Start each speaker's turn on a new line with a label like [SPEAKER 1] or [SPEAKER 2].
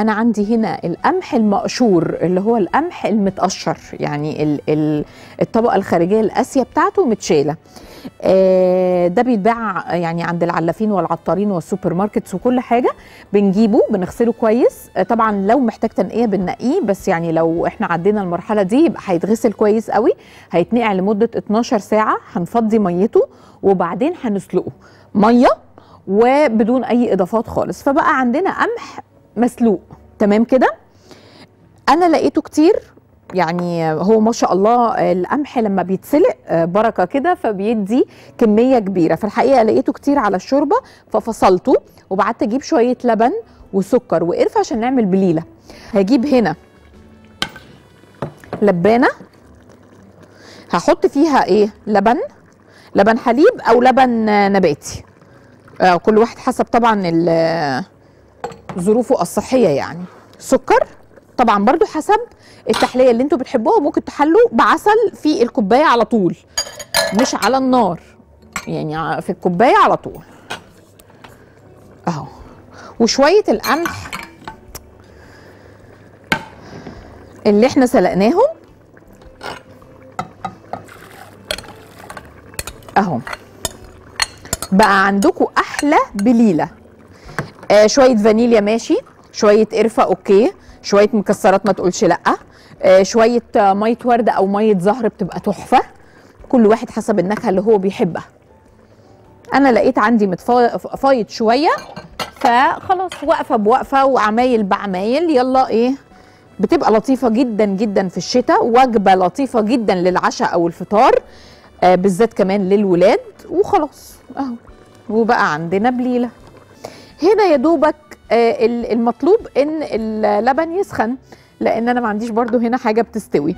[SPEAKER 1] أنا عندي هنا القمح المقشور اللي هو القمح المتقشر يعني ال- ال- الطبقة الخارجية القاسيه بتاعته متشالة. آه، ده بيتباع يعني عند العلافين والعطارين وال supermarkets وكل حاجة. بنجيبه بنغسله كويس. آه، طبعا لو محتاج تنقية بنقيه بس يعني لو إحنا عدينا المرحلة دي يبقى هيتغسل كويس قوي. هيتنقع لمدة 12 ساعة هنفضي ميته وبعدين هنسلقه. مية وبدون أي إضافات خالص. فبقى عندنا قمح مسلوق. تمام كده؟ أنا لقيته كتير يعني هو ما شاء الله القمح لما بيتسلق آه، بركة كده فبيدي كمية كبيرة. فالحقيقة لقيته كتير على الشوربة ففصلته وبعدت أجيب شوية لبن وسكر وقرفة عشان نعمل بليلة. هجيب هنا لبانة. هحط فيها إيه؟ لبن لبن حليب أو لبن نباتي. آه، كل واحد حسب طبعا ظروفه الصحية يعني. سكر طبعا برضو حسب التحلية اللي أنتوا بتحبوها ممكن تحلوا بعسل في الكوباية على طول مش على النار يعني في الكوباية على طول. اهو. وشوية القمح اللي إحنا سلقناهم. اهو. بقى عندكم أحلى بليلة. آه شوية فانيليا ماشي شوية قرفة أوكي شوية مكسرات ما تقولش لأ آه شوية آه، مية وردة أو مية زهر بتبقى تحفة كل واحد حسب النكهة اللي هو بيحبها. أنا لقيت عندي متفايض شوية فخلاص واقفة بوقفه وعمايل بعمايل يلا إيه بتبقى لطيفة جدا جدا في الشتاء وجبة لطيفة جدا للعشاء أو الفطار آه بالذات كمان للولاد وخلاص أهو. وبقى عندنا بليلة. هنا يا دوبك آه، ال- المطلوب إن اللبن يسخن لأن أنا ما عنديش برضو هنا حاجة بتستوي.